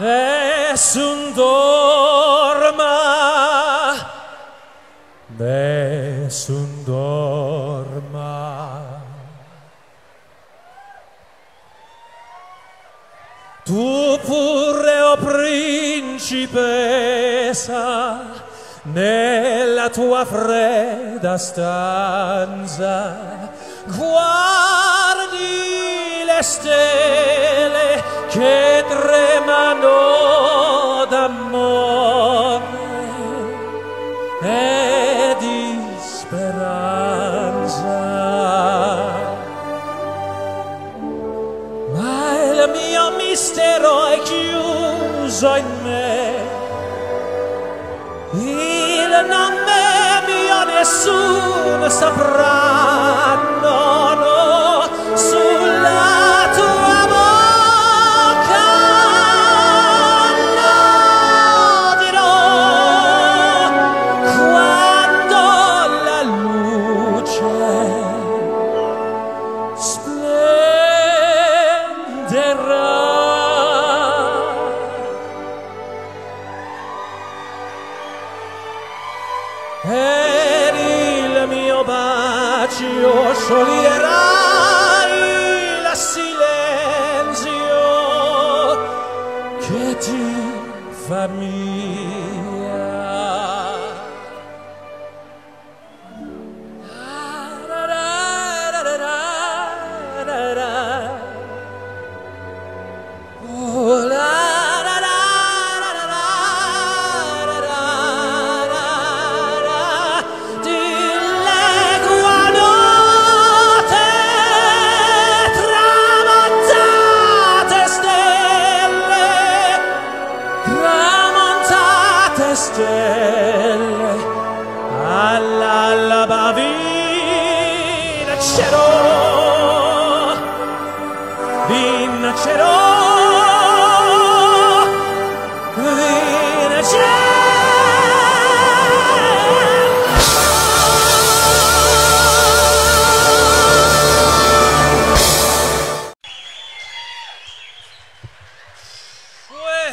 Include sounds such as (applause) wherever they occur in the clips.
nessun dorma. Nessun dorma. Tu pure o oh principessa nella tua fredda stanza. Guarda le stelle che tremano d'amore e di speranza. Ma il mio mistero è chiuso in me, il nome mio nessuno saprà.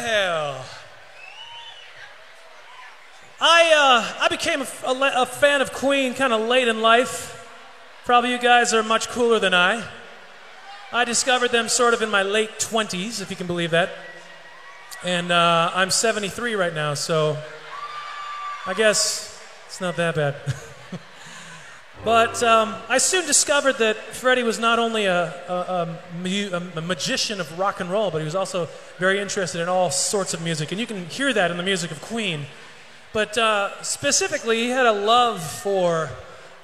Well, I uh, I became a, a a fan of Queen kind of late in life. Probably you guys are much cooler than I. I discovered them sort of in my late 20s, if you can believe that. And uh, I'm 73 right now, so I guess it's not that bad. (laughs) but um, I soon discovered that Freddie was not only a, a, a, a magician of rock and roll, but he was also very interested in all sorts of music. And you can hear that in the music of Queen. But uh, specifically, he had a love for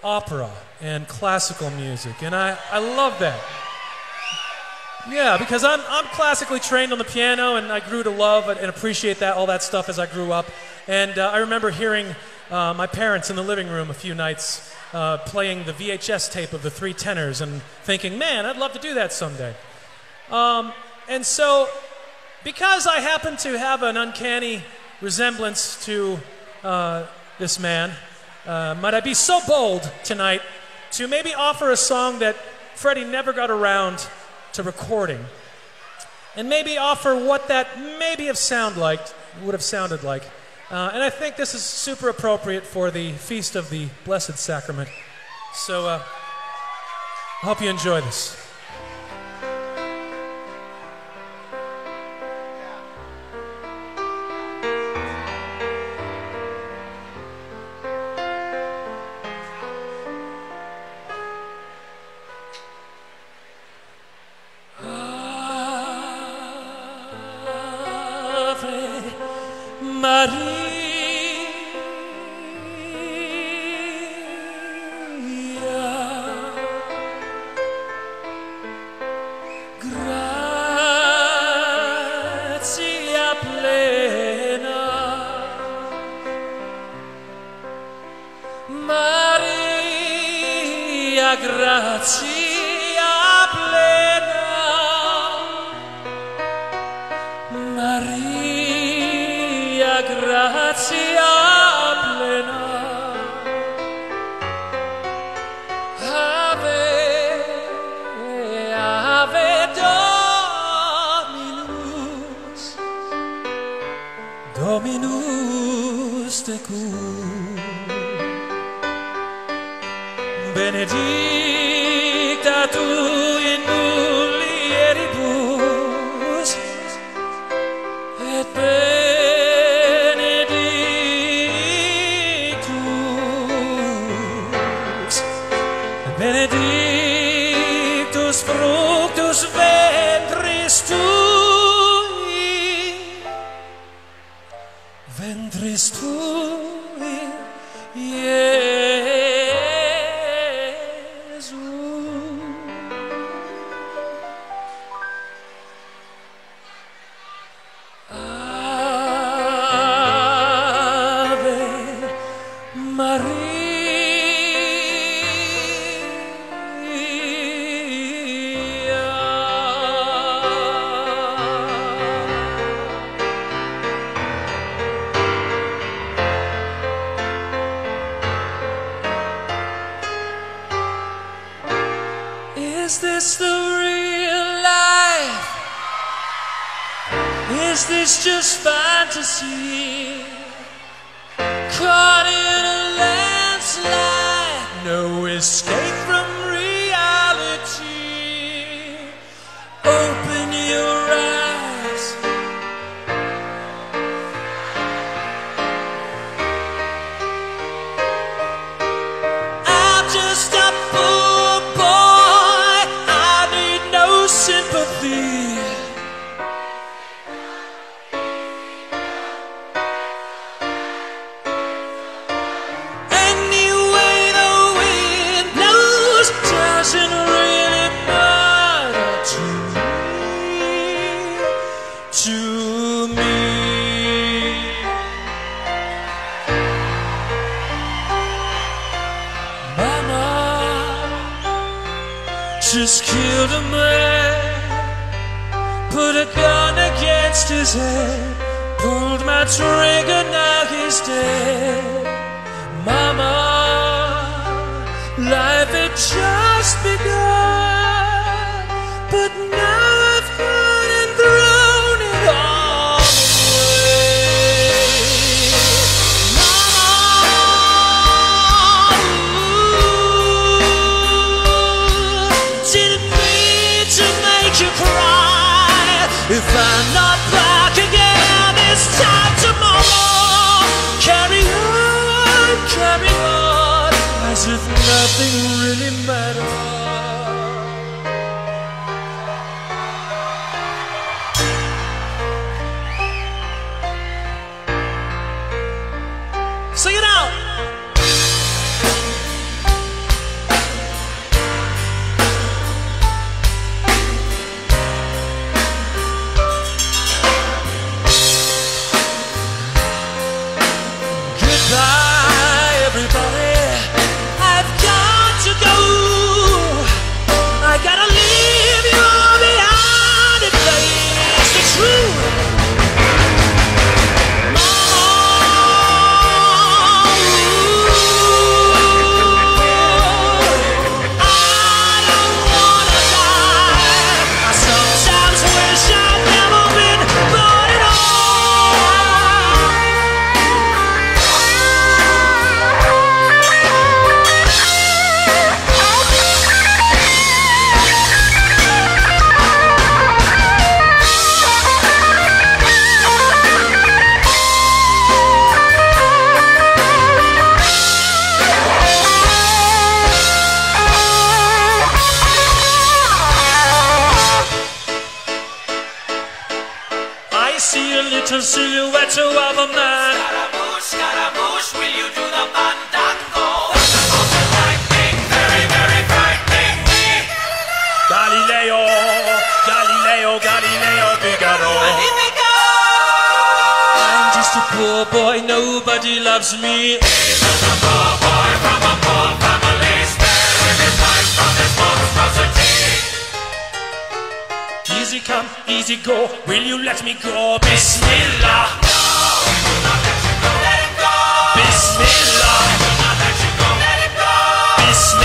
opera and classical music. And I, I love that. Yeah, because I'm, I'm classically trained on the piano, and I grew to love and appreciate that all that stuff as I grew up. And uh, I remember hearing uh, my parents in the living room a few nights uh, playing the VHS tape of the Three Tenors, and thinking, "Man, I'd love to do that someday." Um, and so, because I happen to have an uncanny resemblance to uh, this man, uh, might I be so bold tonight to maybe offer a song that Freddie never got around to recording, and maybe offer what that maybe have sound like would have sounded like. Uh, and I think this is super appropriate for the feast of the Blessed Sacrament. So uh, I hope you enjoy this. Magia plena, Maria gratia plena, Ave, Ave Dominus, Dominus tecum, Benedictus tu in To me. Mama just killed a man, put a gun against his head, pulled my trigger, now he's dead. Mama, life had just begun, as if nothing really mattered. Poor boy, nobody loves me. He's just a poor boy from a poor family, sparing his life from this monstrosity. Easy come, easy go, will you let me go? Bismillah, Let him go! Bismillah, Not let you go! Let him go! Bismillah.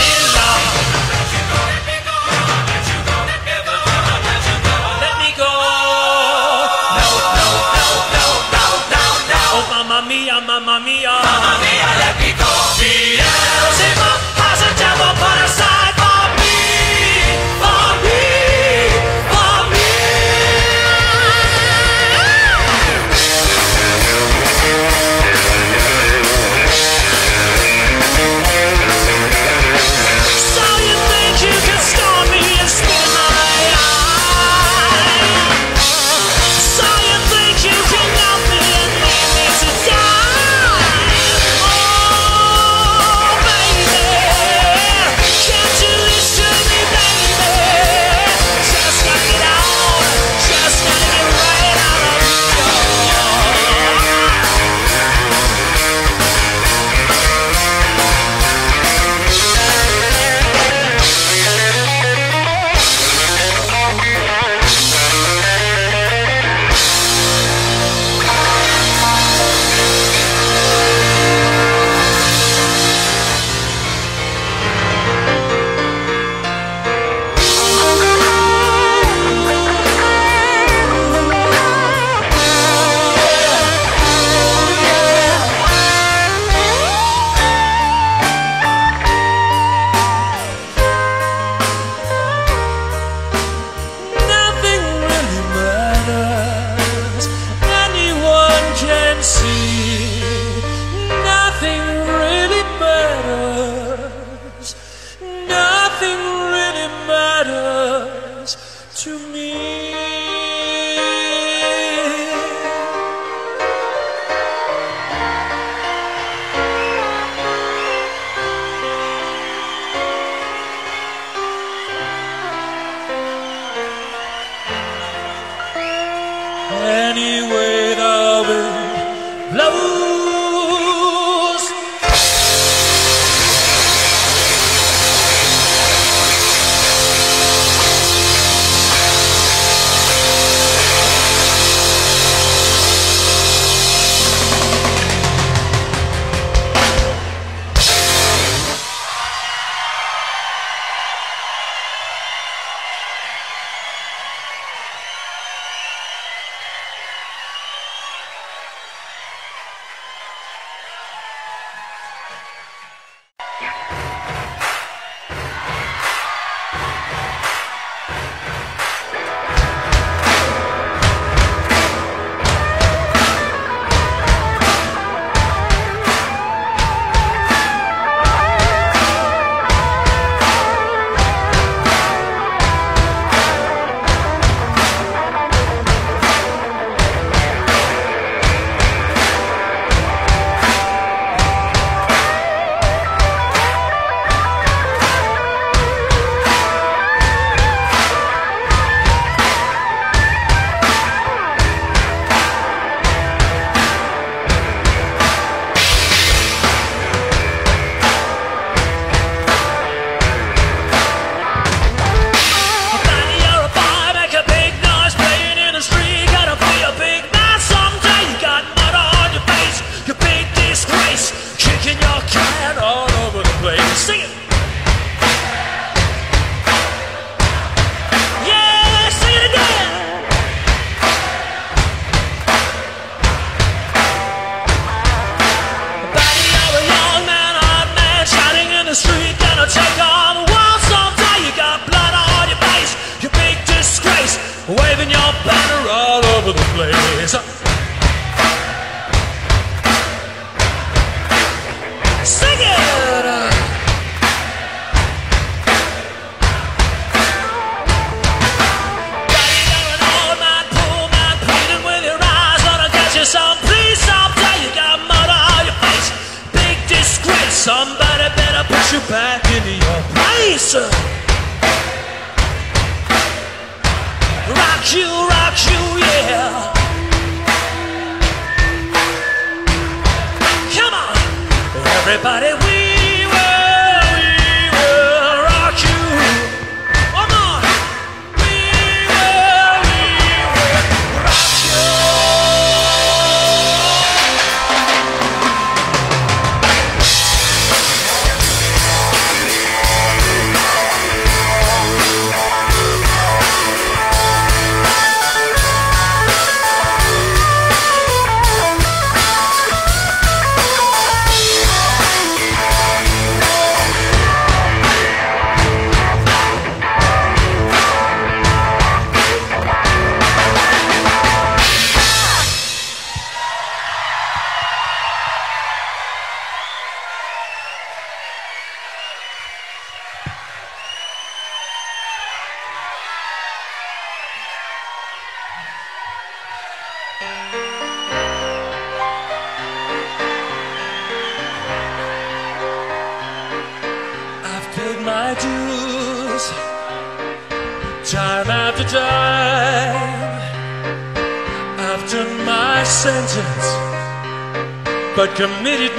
But committed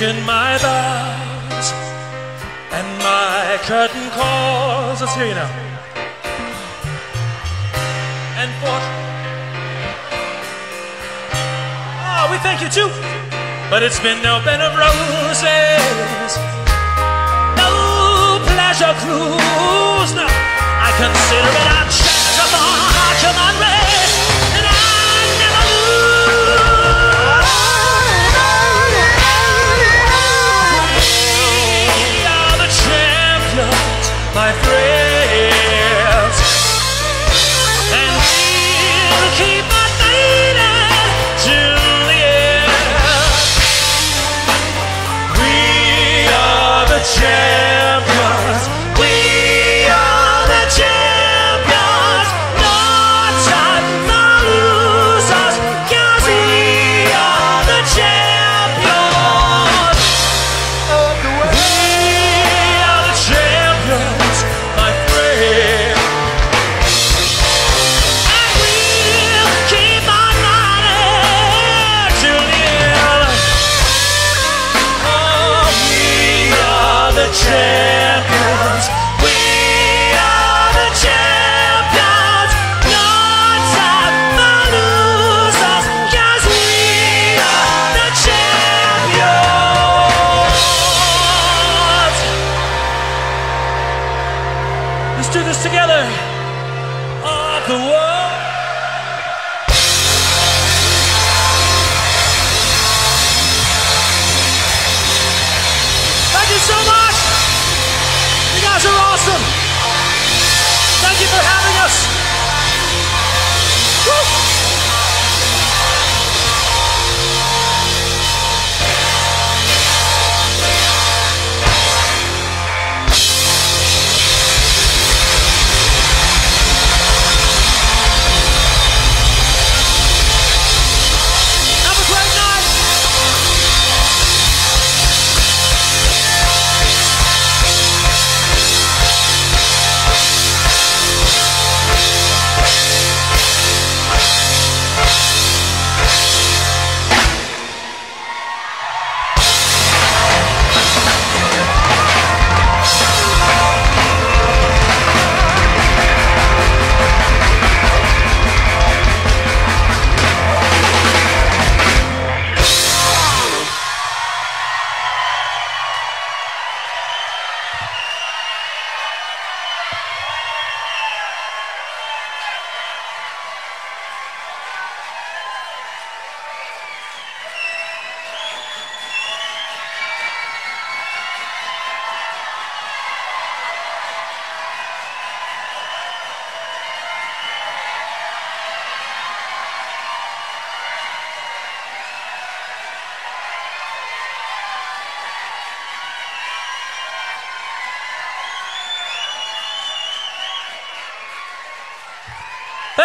taken my vows and my curtain calls. Let's hear you now. And fought. Oh, ah, we thank you too. But it's been no bed of roses, no pleasure cruise. No, I consider it a treasure human race, and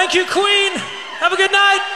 Thank you, Queen. Have a good night.